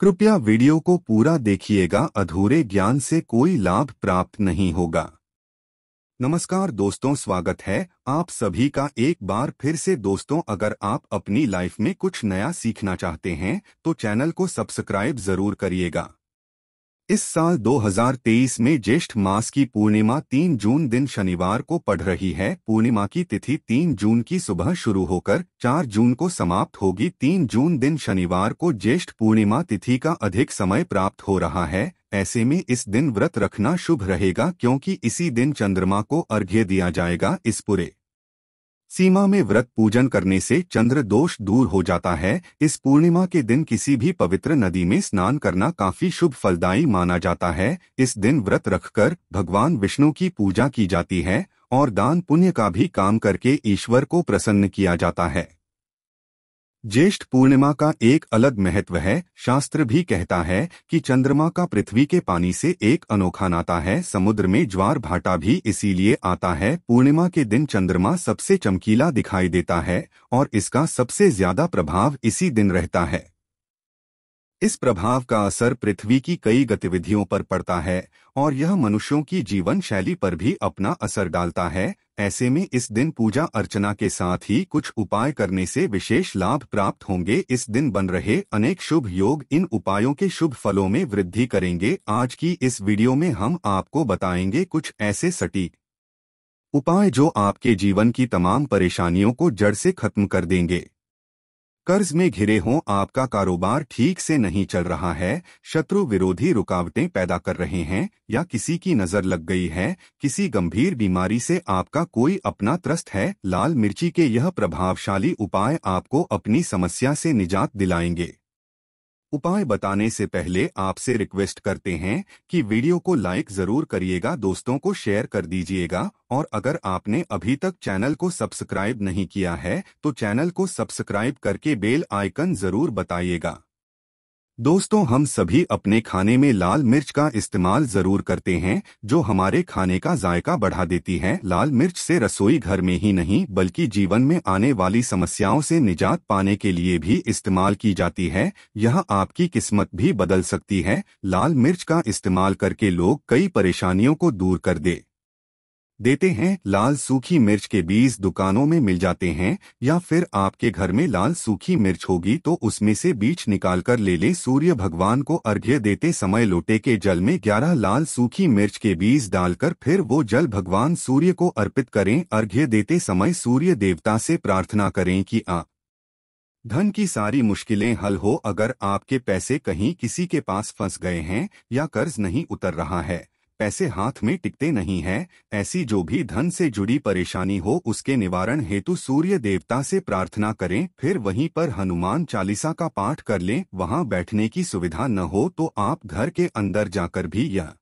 कृपया वीडियो को पूरा देखिएगा, अधूरे ज्ञान से कोई लाभ प्राप्त नहीं होगा। नमस्कार दोस्तों, स्वागत है आप सभी का एक बार फिर से। दोस्तों, अगर आप अपनी लाइफ में कुछ नया सीखना चाहते हैं तो चैनल को सब्सक्राइब ज़रूर करिएगा। इस साल 2023 में ज्येष्ठ मास की पूर्णिमा 3 जून दिन शनिवार को पड़ रही है। पूर्णिमा की तिथि 3 जून की सुबह शुरू होकर 4 जून को समाप्त होगी। 3 जून दिन शनिवार को ज्येष्ठ पूर्णिमा तिथि का अधिक समय प्राप्त हो रहा है। ऐसे में इस दिन व्रत रखना शुभ रहेगा क्योंकि इसी दिन चंद्रमा को अर्घ्य दिया जाएगा। इस पूरे सीमा में व्रत पूजन करने से चंद्र दोष दूर हो जाता है। इस पूर्णिमा के दिन किसी भी पवित्र नदी में स्नान करना काफ़ी शुभ फलदायी माना जाता है। इस दिन व्रत रखकर भगवान विष्णु की पूजा की जाती है और दान पुण्य का भी काम करके ईश्वर को प्रसन्न किया जाता है। ज्येष्ठ पूर्णिमा का एक अलग महत्व है, शास्त्र भी कहता है कि चंद्रमा का पृथ्वी के पानी से एक अनोखा नाता है, समुद्र में ज्वार भाटा भी इसीलिए आता है, पूर्णिमा के दिन चंद्रमा सबसे चमकीला दिखाई देता है और इसका सबसे ज़्यादा प्रभाव इसी दिन रहता है। इस प्रभाव का असर पृथ्वी की कई गतिविधियों पर पड़ता है और यह मनुष्यों की जीवन शैली पर भी अपना असर डालता है ऐसे में इस दिन पूजा अर्चना के साथ ही कुछ उपाय करने से विशेष लाभ प्राप्त होंगे। इस दिन बन रहे अनेक शुभ योग इन उपायों के शुभ फलों में वृद्धि करेंगे। आज की इस वीडियो में हम आपको बताएँगे कुछ ऐसे सटीक उपाय जो आपके जीवन की तमाम परेशानियों को जड़ से खत्म कर देंगे। कर्ज में घिरे हों, आपका कारोबार ठीक से नहीं चल रहा है, शत्रु विरोधी रुकावटें पैदा कर रहे हैं, या किसी की नज़र लग गई है, किसी गंभीर बीमारी से आपका कोई अपना त्रस्त है, लाल मिर्ची के यह प्रभावशाली उपाय आपको अपनी समस्या से निजात दिलाएँगे। उपाय बताने से पहले आपसे रिक्वेस्ट करते हैं कि वीडियो को लाइक ज़रूर करिएगा, दोस्तों को शेयर कर दीजिएगा और अगर आपने अभी तक चैनल को सब्सक्राइब नहीं किया है तो चैनल को सब्सक्राइब करके बेल आइकन ज़रूर बताइएगा। दोस्तों, हम सभी अपने खाने में लाल मिर्च का इस्तेमाल ज़रूर करते हैं, जो हमारे खाने का जायका बढ़ा देती है। लाल मिर्च से रसोई घर में ही नहीं, बल्कि जीवन में आने वाली समस्याओं से निजात पाने के लिए भी इस्तेमाल की जाती है। यह आपकी किस्मत भी बदल सकती है। लाल मिर्च का इस्तेमाल करके लोग कई परेशानियों को दूर कर दे। देते हैं, लाल सूखी मिर्च के बीज दुकानों में मिल जाते हैं, या फिर आपके घर में लाल सूखी मिर्च होगी तो उसमें से बीज निकाल कर ले लें। सूर्य भगवान को अर्घ्य देते समय लोटे के जल में ग्यारह लाल सूखी मिर्च के बीज डालकर फिर वो जल भगवान सूर्य को अर्पित करें। अर्घ्य देते समय सूर्य देवता से प्रार्थना करें कि, आ, धन की सारी मुश्किलें हल हो, अगर आपके पैसे कहीं किसी के पास फंस गए हैं या कर्ज नहीं उतर रहा है पैसे हाथ में टिकते नहीं है, ऐसी जो भी धन से जुड़ी परेशानी हो, उसके निवारण हेतु सूर्य देवता से प्रार्थना करें, फिर वहीं पर हनुमान चालीसा का पाठ कर लें, वहाँ बैठने की सुविधा न हो तो आप घर के अंदर जाकर भी यह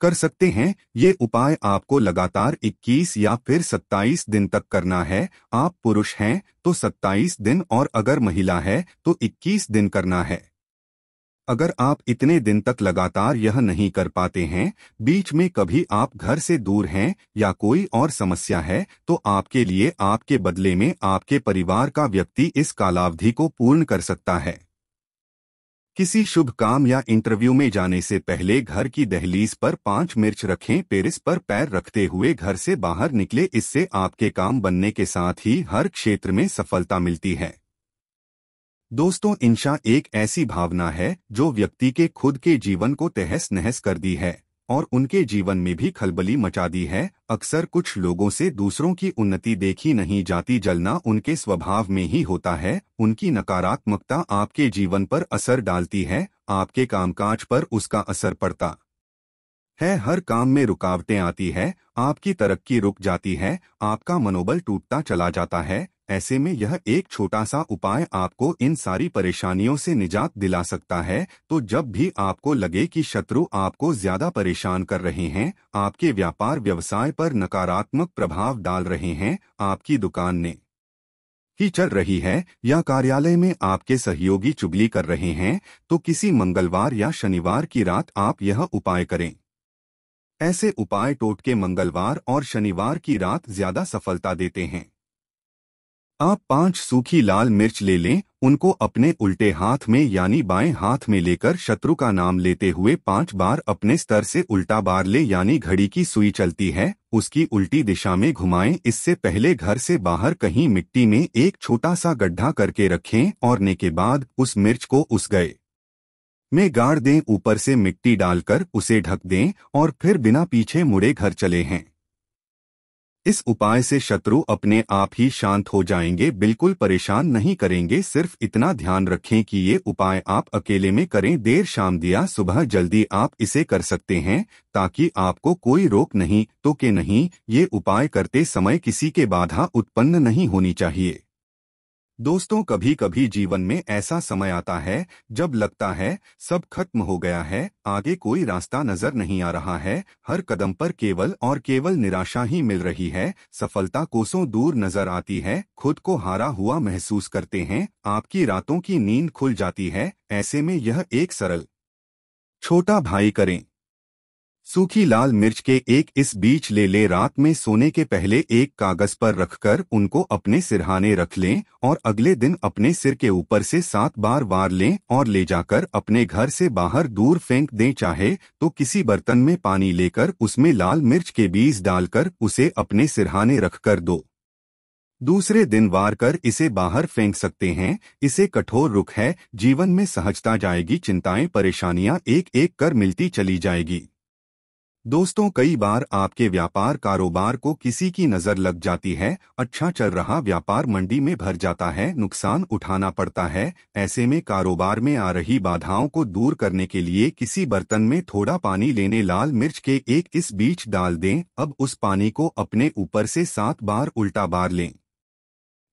कर सकते हैं, ये उपाय आपको लगातार 21 या फिर 27 दिन तक करना है, आप पुरुष हैं तो 27 दिन और अगर महिला है तो 21 दिन करना है। अगर आप इतने दिन तक लगातार यह नहीं कर पाते हैं, बीच में कभी आप घर से दूर हैं या कोई और समस्या है तो आपके लिए आपके बदले में आपके परिवार का व्यक्ति इस कालावधि को पूर्ण कर सकता है। किसी शुभ काम या इंटरव्यू में जाने से पहले घर की दहलीज पर पाँच मिर्च रखें, पेरिस पर पैर रखते हुए घर से बाहर निकले, इससे आपके काम बनने के साथ ही हर क्षेत्र में सफलता मिलती है। दोस्तों इंशा एक ऐसी भावना है जो व्यक्ति के खुद के जीवन को तहस नहस कर दी है और उनके जीवन में भी खलबली मचा दी है। अक्सर कुछ लोगों से दूसरों की उन्नति देखी नहीं जाती, जलना उनके स्वभाव में ही होता है। उनकी नकारात्मकता आपके जीवन पर असर डालती है, आपके कामकाज पर उसका असर पड़ता है। हर काम में रुकावटें आती है, आपकी तरक्की रुक जाती है, आपका मनोबल टूटता चला जाता है। ऐसे में यह एक छोटा सा उपाय आपको इन सारी परेशानियों से निजात दिला सकता है। तो जब भी आपको लगे कि शत्रु आपको ज़्यादा परेशान कर रहे हैं, आपके व्यापार व्यवसाय पर नकारात्मक प्रभाव डाल रहे हैं, आपकी दुकान ने। ही चल रही है, या कार्यालय में आपके सहयोगी चुगली कर रहे हैं तो किसी मंगलवार या शनिवार की रात आप यह उपाय करें। ऐसे उपाय टोटके मंगलवार और शनिवार की रात ज़्यादा सफलता देते हैं। आप पाँच सूखी लाल मिर्च ले लें, उनको अपने उल्टे हाथ में यानी बाएँ हाथ में लेकर शत्रु का नाम लेते हुए पाँच बार अपने स्तर से उल्टा बार ले यानी घड़ी की सुई चलती है, उसकी उल्टी दिशा में घुमाएँ, इससे पहले घर से बाहर कहीं मिट्टी में एक छोटा सा गड्ढा करके रखें और ने के बाद उस मिर्च को उस गए में गाड़ दें, ऊपर से मिट्टी डालकर उसे ढक दें, और फिर बिना पीछे मुड़े घर चले हैं। इस उपाय से शत्रु अपने आप ही शांत हो जाएँगे, बिल्कुल परेशान नहीं करेंगे। सिर्फ़ इतना ध्यान रखें कि ये उपाय आप अकेले में करें। देर शाम दिया, सुबह जल्दी आप इसे कर सकते हैं, ताकि आपको कोई रोक नहीं तो के नहीं, ये उपाय करते समय किसी के बाधा उत्पन्न नहीं होनी चाहिए। दोस्तों कभी कभी जीवन में ऐसा समय आता है, जब लगता है, सब खत्म हो गया है, आगे कोई रास्ता नज़र नहीं आ रहा है, हर कदम पर केवल और केवल निराशा ही मिल रही है, सफलता कोसों दूर नज़र आती है, खुद को हारा हुआ महसूस करते हैं, आपकी रातों की नींद खुल जाती है, ऐसे में यह एक सरल, छोटा भाई करें। सूखी लाल मिर्च के एक इस बीच ले ले रात में सोने के पहले एक कागज़ पर रखकर उनको अपने सिरहाने रख लें और अगले दिन अपने सिर के ऊपर से सात बार वार लें और ले जाकर अपने घर से बाहर दूर फेंक दें। चाहे तो किसी बर्तन में पानी लेकर उसमें लाल मिर्च के बीज डालकर उसे अपने सिरहाने रखकर दो। दूसरे दिन वार कर इसे बाहर फेंक सकते हैं। इसे कठोर रुख है। जीवन में सहजता जाएगी। चिंताएँ, परेशानियाँ एक एक कर मिलती चली जाएगी। दोस्तों, कई बार आपके व्यापार कारोबार को किसी की नज़र लग जाती है अच्छा चल रहा व्यापार मंडी में भर जाता है, नुकसान उठाना पड़ता है, ऐसे में कारोबार में आ रही बाधाओं को दूर करने के लिए किसी बर्तन में थोड़ा पानी लेने लाल मिर्च के एक इस बीच डाल दें, अब उस पानी को अपने ऊपर से सात बार उल्टा बार लें।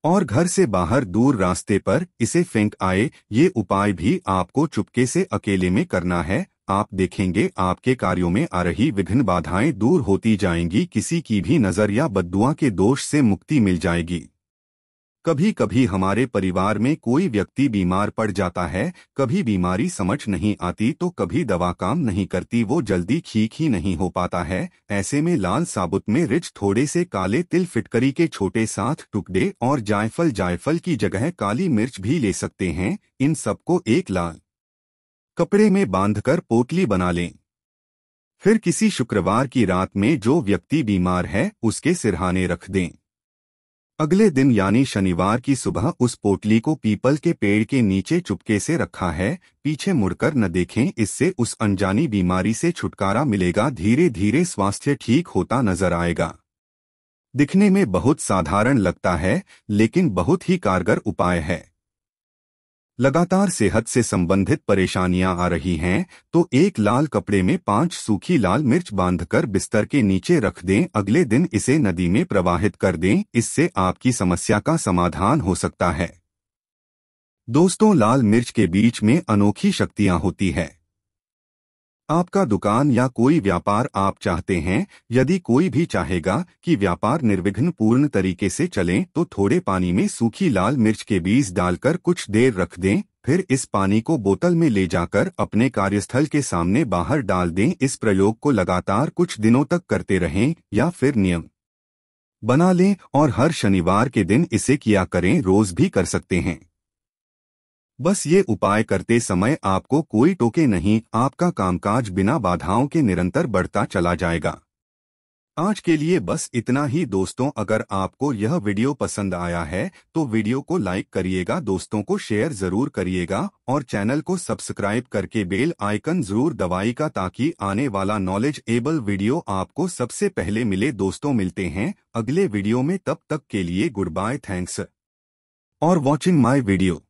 और घर से बाहर दूर रास्ते पर इसे फेंक आए, ये उपाय भी आपको चुपके से अकेले में करना है आप देखेंगे आपके कार्यों में आ रही विघ्न बाधाएँ दूर होती जाएँगी, किसी की भी नज़र या बदुआ के दोष से मुक्ति मिल जाएगी। कभी कभी हमारे परिवार में कोई व्यक्ति बीमार पड़ जाता है, कभी बीमारी समझ नहीं आती तो कभी दवा काम नहीं करती, वो जल्दी ठीक ही नहीं हो पाता है, ऐसे में लाल साबुत में रिच थोड़े से काले तिल फिटकरी के छोटे साथ टुकड़े और जायफल जायफल की जगह काली मिर्च भी ले सकते हैं, इन सबको एक लाल कपड़े में बांधकर पोटली बना लें। फिर किसी शुक्रवार की रात में जो व्यक्ति बीमार है, उसके सिरहाने रख दें। अगले दिन यानी शनिवार की सुबह उस पोटली को पीपल के पेड़ के नीचे चुपके से रखा है, पीछे मुड़कर न देखें, इससे उस अनजानी बीमारी से छुटकारा मिलेगा धीरे धीरे स्वास्थ्य ठीक होता नज़र आएगा। दिखने में बहुत साधारण लगता है, लेकिन बहुत ही कारगर उपाय है। लगातार सेहत से संबंधित परेशानियाँ आ रही हैं तो एक लाल कपड़े में पाँच सूखी लाल मिर्च बांधकर बिस्तर के नीचे रख दें, अगले दिन इसे नदी में प्रवाहित कर दें, इससे आपकी समस्या का समाधान हो सकता है। दोस्तों, लाल मिर्च के बीच में अनोखी शक्तियाँ होती है। आपका दुकान या कोई व्यापार आप चाहते हैं, यदि कोई भी चाहेगा कि व्यापार निर्विघ्न पूर्ण तरीके से चले तो थोड़े पानी में सूखी लाल मिर्च के बीज डालकर कुछ देर रख दें, फिर इस पानी को बोतल में ले जाकर अपने कार्यस्थल के सामने बाहर डाल दें। इस प्रयोग को लगातार कुछ दिनों तक करते रहें या फिर नियम बना लें और हर शनिवार के दिन इसे किया करें, रोज भी कर सकते हैं। बस ये उपाय करते समय आपको कोई टोके नहीं, आपका कामकाज बिना बाधाओं के निरंतर बढ़ता चला जाएगा। आज के लिए बस इतना ही दोस्तों, अगर आपको यह वीडियो पसंद आया है तो वीडियो को लाइक करिएगा, दोस्तों को शेयर ज़रूर करिएगा, और चैनल को सब्सक्राइब करके बेल आइकन ज़रूर दबाएगा ताकि आने वाला नॉलेज एबल वीडियो आपको सबसे पहले मिले। दोस्तों, मिलते हैं अगले वीडियो में, तब तक के लिए गुड बाय थैंक्स और वॉचिंग माई वीडियो